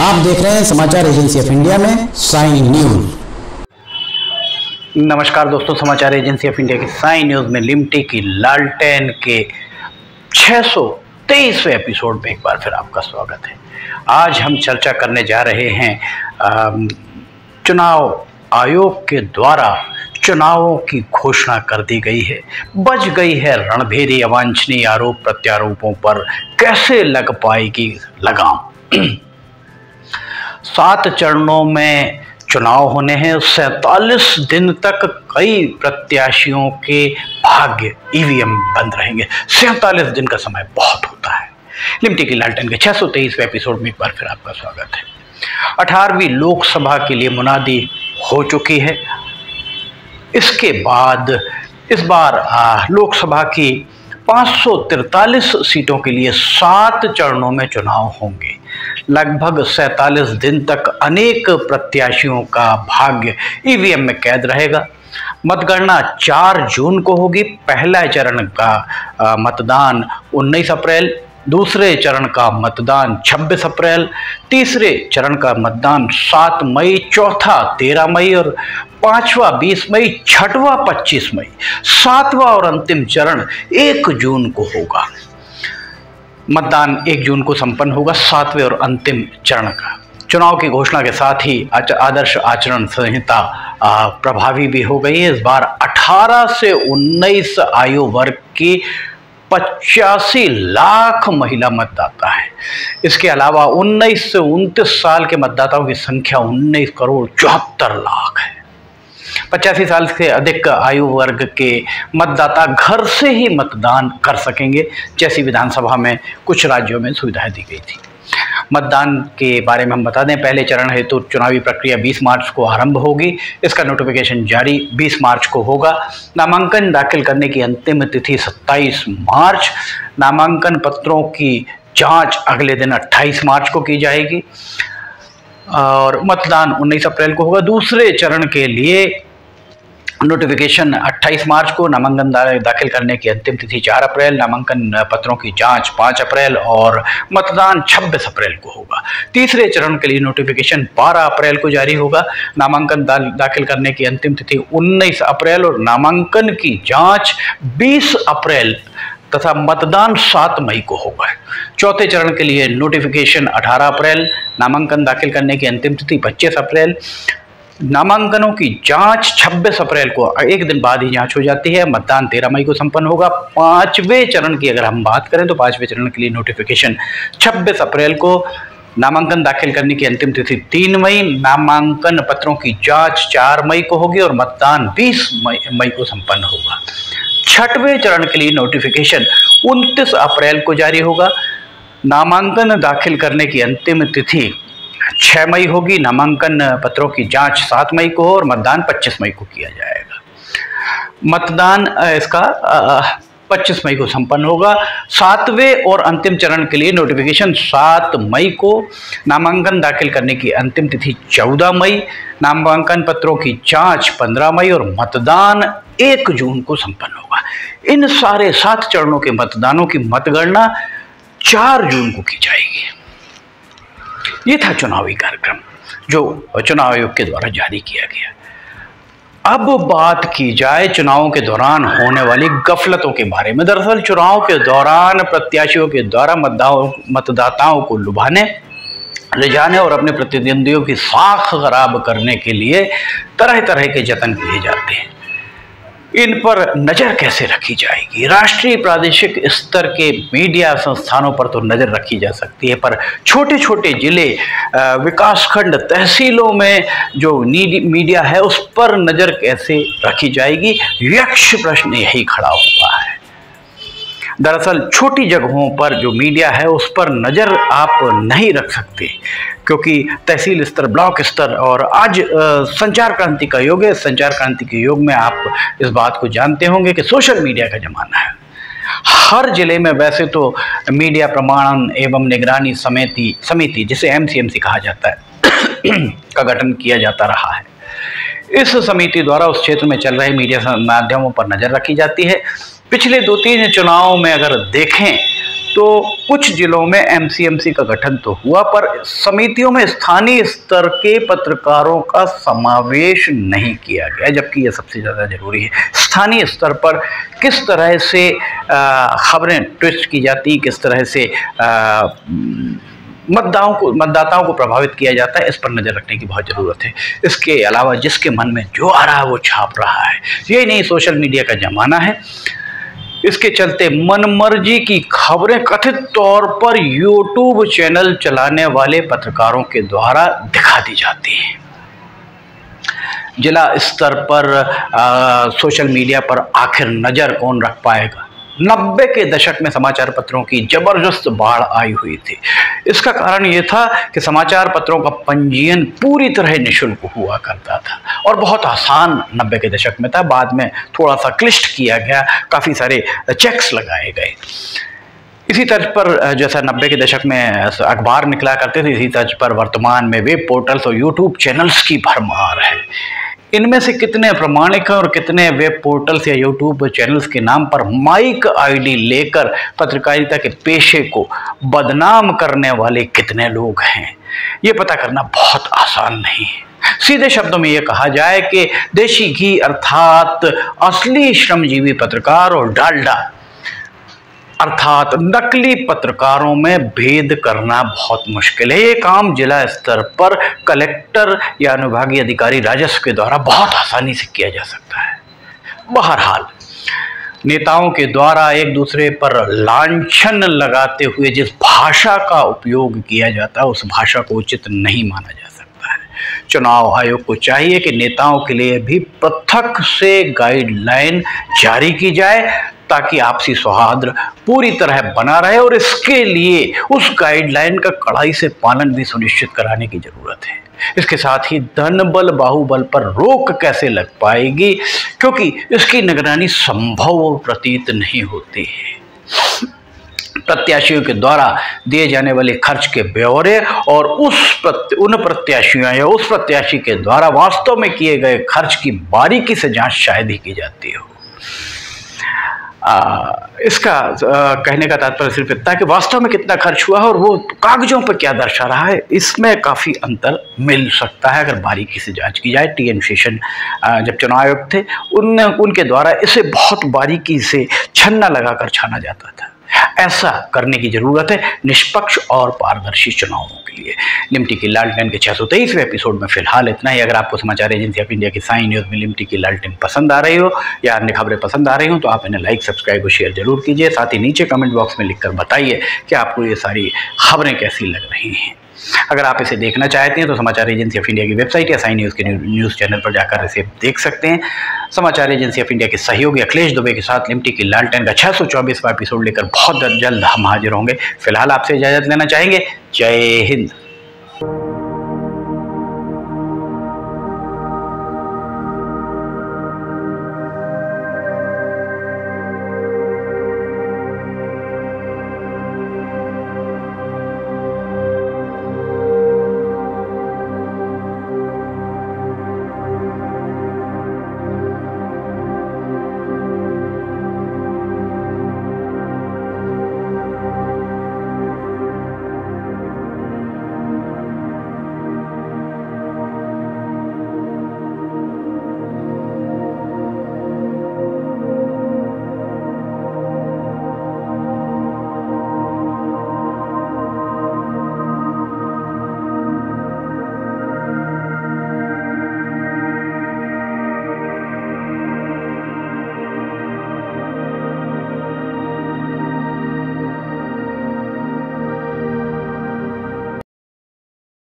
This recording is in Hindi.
आप देख रहे हैं समाचार एजेंसी ऑफ़ इंडिया में साइन न्यूज़। नमस्कार दोस्तों, समाचार एजेंसी ऑफ़ इंडिया की साइन न्यूज़ में लिमटी की लालटेन के 623वें एपिसोड में एक बार फिर आपका स्वागत है। आज हम चर्चा करने जा रहे हैं चुनाव आयोग के द्वारा चुनावों की घोषणा कर दी गई है। बच गई है रणभेरी अवांछनीय आरोप प्रत्यारोपों पर कैसे लग पाएगी लगाम? सात चरणों में चुनाव होने हैं। सैतालीस दिन तक कई प्रत्याशियों के भाग्य ईवीएम बंद रहेंगे। सैतालीस दिन का समय बहुत होता है। लिमटी की लालटेन के छः सौ तेईसवें एपिसोड में एक बार फिर आपका स्वागत है। अठारहवीं लोकसभा के लिए मुनादी हो चुकी है। इसके बाद, इस बार लोकसभा की 543 सीटों के लिए सात चरणों में चुनाव होंगे। लगभग सैतालीस दिन तक अनेक प्रत्याशियों का भाग्य ईवीएम में कैद रहेगा। मतगणना 4 जून को होगी, पहला चरण का मतदान 19 अप्रैल, दूसरे चरण का मतदान 26 अप्रैल, तीसरे चरण का मतदान 7 मई, चौथा 13 मई और पांचवा 20 मई, छठवां 25 मई। सातवां और अंतिम चरण 1 जून को होगा। मतदान 1 जून को संपन्न होगा, सातवें और अंतिम चरण का। चुनाव की घोषणा के साथ ही आदर्श आचरण संहिता प्रभावी भी हो गई है। इस बार 18 से 19 आयु वर्ग की पचासी लाख महिला मतदाता है। इसके अलावा 19 से 29 साल के मतदाताओं की संख्या 19 करोड़ चौहत्तर लाख है। पचासी साल से अधिक आयु वर्ग के मतदाता घर से ही मतदान कर सकेंगे, जैसी विधानसभा में कुछ राज्यों में सुविधाएँ दी गई थी। मतदान के बारे में हम बता दें, पहले चरण हेतु तो चुनावी प्रक्रिया 20 मार्च को आरंभ होगी। इसका नोटिफिकेशन जारी 20 मार्च को होगा। नामांकन दाखिल करने की अंतिम तिथि 27 मार्च। नामांकन पत्रों की जाँच अगले दिन 28 मार्च को की जाएगी। और मतदान 19 अप्रैल को होगा। दूसरे चरण के लिए नोटिफिकेशन 28 मार्च को नामांकन दाखिल करने की अंतिम तिथि 4 अप्रैल, नामांकन पत्रों की जाँच 5 अप्रैल और मतदान 26 अप्रैल को होगा। तीसरे चरण के लिए नोटिफिकेशन 12 अप्रैल को जारी होगा। नामांकन दाखिल करने की अंतिम तिथि 19 अप्रैल और नामांकन की जाँच 20 अप्रैल तथा मतदान 7 मई को होगा। चौथे चरण के लिए नोटिफिकेशन 18 अप्रैल, नामांकन दाखिल करने की अंतिम तिथि 25 अप्रैल नामांकनों की जाँच 26 अप्रैल को, एक दिन बाद ही जाँच हो जाती है। मतदान 13 मई को संपन्न होगा। पाँचवें चरण की अगर हम बात करें तो पाँचवें चरण के लिए नोटिफिकेशन 26 अप्रैल को नामांकन दाखिल करने की अंतिम तिथि 3 मई, नामांकन पत्रों की जाँच 4 मई को होगी और मतदान 20 मई मई को संपन्न होगा। छठवें चरण के लिए नोटिफिकेशन 29 अप्रैल को जारी होगा। नामांकन दाखिल करने की अंतिम तिथि 6 मई होगी। नामांकन पत्रों की जाँच सात मई को और मतदान 25 मई को किया जाएगा। मतदान इसका पच्चीस मई को संपन्न होगा। सातवें और अंतिम चरण के लिए नोटिफिकेशन सात मई को। नामांकन दाखिल करने की अंतिम तिथि 14 मई। नामांकन पत्रों की जाँच 15 मई और मतदान एक जून को संपन्न होगा। इन सारे सात चरणों के मतदानों की मतगणना चार जून को की जाएगी। ये था चुनावी कार्यक्रम, जो चुनाव आयोग के द्वारा जारी किया गया। अब बात की जाए चुनावों के दौरान होने वाली गफलतों के बारे में। दरअसल चुनाव के दौरान प्रत्याशियों के द्वारा मतदाताओं को लुभाने, ले जाने और अपने प्रतिद्वंदियों की साख खराब करने के लिए तरह तरह के जतन किए जाते हैं। इन पर नज़र कैसे रखी जाएगी? राष्ट्रीय प्रादेशिक स्तर के मीडिया संस्थानों पर तो नज़र रखी जा सकती है, पर छोटे छोटे ज़िले विकासखंड तहसीलों में जो मीडिया है, उस पर नज़र कैसे रखी जाएगी? यक्ष प्रश्न यही खड़ा हुआ है। दरअसल छोटी जगहों पर जो मीडिया है, उस पर नज़र आप नहीं रख सकते, क्योंकि तहसील स्तर, ब्लॉक स्तर और आज संचार क्रांति का युग है। संचार क्रांति के युग में आप इस बात को जानते होंगे कि सोशल मीडिया का ज़माना है। हर ज़िले में वैसे तो मीडिया प्रमाणन एवं निगरानी समिति समिति, जिसे एमसीएमसी कहा जाता है, का गठन किया जाता रहा है। इस समिति द्वारा उस क्षेत्र में चल रहे मीडिया माध्यमों पर नज़र रखी जाती है। पिछले दो तीन चुनावों में अगर देखें तो कुछ जिलों में एमसीएमसी का गठन तो हुआ, पर समितियों में स्थानीय स्तर के पत्रकारों का समावेश नहीं किया गया, जबकि यह सबसे ज़्यादा ज़रूरी है। स्थानीय स्तर पर किस तरह से खबरें ट्विस्ट की जाती, किस तरह से मतदाओं को, मतदाताओं को प्रभावित किया जाता है, इस पर नज़र रखने की बहुत ज़रूरत है। इसके अलावा जिसके मन में जो आ रहा है, वो छाप रहा है। ये नहीं सोशल मीडिया का ज़माना है। इसके चलते मनमर्जी की खबरें कथित तौर पर यूट्यूब चैनल चलाने वाले पत्रकारों के द्वारा दिखा दी जाती हैं। जिला स्तर पर आ, सोशल मीडिया पर आखिर नज़र कौन रख पाएगा? नब्बे के दशक में समाचार पत्रों की ज़बरदस्त बाढ़ आई हुई थी। इसका कारण ये था कि समाचार पत्रों का पंजीयन पूरी तरह निशुल्क हुआ करता था और बहुत आसान नब्बे के दशक में था। बाद में थोड़ा सा क्लिष्ट किया गया, काफ़ी सारे चेक्स लगाए गए। इसी तर्ज पर, जैसा नब्बे के दशक में अखबार निकला करते थे, इसी तर्ज पर वर्तमान में वेब पोर्टल्स और यूट्यूब चैनल्स की भरमार है। इनमें से कितने प्रमाणिक हैं और कितने वेब पोर्टल्स या यूट्यूब चैनल्स के नाम पर माइक आईडी लेकर पत्रकारिता के पेशे को बदनाम करने वाले कितने लोग हैं? ये पता करना बहुत आसान नहीं है। सीधे शब्दों में यह कहा जाए कि देशी घी अर्थात असली श्रमजीवी पत्रकार और डालडा अर्थात नकली पत्रकारों में भेद करना बहुत मुश्किल है। ये काम जिला स्तर पर कलेक्टर या अनुभागीय अधिकारी राजस्व के द्वारा बहुत आसानी से किया जा सकता है। बहरहाल, नेताओं के द्वारा एक दूसरे पर लांछन लगाते हुए जिस भाषा का उपयोग किया जाता है, उस भाषा को उचित नहीं माना जा सकता है। चुनाव आयोग को चाहिए कि नेताओं के लिए भी पृथक से गाइडलाइन जारी की जाए। ताकि आपसी सौहार्द पूरी तरह बना रहे और इसके लिए उस गाइडलाइन का कड़ाई से पालन भी सुनिश्चित कराने की ज़रूरत है। इसके साथ ही धन बल बाहुबल पर रोक कैसे लग पाएगी? क्योंकि इसकी निगरानी संभव प्रतीत नहीं होती है। प्रत्याशियों के द्वारा दिए जाने वाले खर्च के ब्यौरे और उस प्रत्य, उन प्रत्याशियों या उस प्रत्याशी के द्वारा वास्तव में किए गए खर्च की बारीकी से जाँच शायद ही की जाती हो। आ, इसका आ, कहने का तात्पर्य सिर्फ़ इतना कि वास्तव में कितना खर्च हुआ है और वो कागजों पर क्या दर्शा रहा है इसमें काफ़ी अंतर मिल सकता है अगर बारीकी से जाँच की जाए। टी एन शेषन जब चुनाव आयोग थे उन उनके द्वारा इसे बहुत बारीकी से छन्ना लगाकर छाना जाता था। ऐसा करने की ज़रूरत है, निष्पक्ष और पारदर्शी चुनावों के लिए। लिमटी की लालटेन के छः सौ तेईसवें एपिसोड में फ़िलहाल इतना ही। अगर आपको समाचार एजेंसी ऑफ़ इंडिया की साइन न्यूज़ में लिमटी की लालटेन पसंद आ रही हो या अन्य खबरें पसंद आ रही हो तो आप इन्हें लाइक सब्सक्राइब और शेयर ज़रूर कीजिए। साथ ही नीचे कमेंट बॉक्स में लिखकर बताइए कि आपको ये सारी खबरें कैसी लग रही हैं। अगर आप इसे देखना चाहते हैं तो समाचार एजेंसी ऑफ़ इंडिया की वेबसाइट या साई न्यूज़ के न्यूज़ चैनल पर जाकर इसे देख सकते हैं। समाचार एजेंसी ऑफ़ इंडिया के सहयोगी अखिलेश दुबे के साथ लिमटी की लालटेन का छः सौ एपिसोड लेकर बहुत जल्द हम हाजिर होंगे। फ़िलहाल आपसे इजाज़त लेना चाहेंगे। जय हिंद।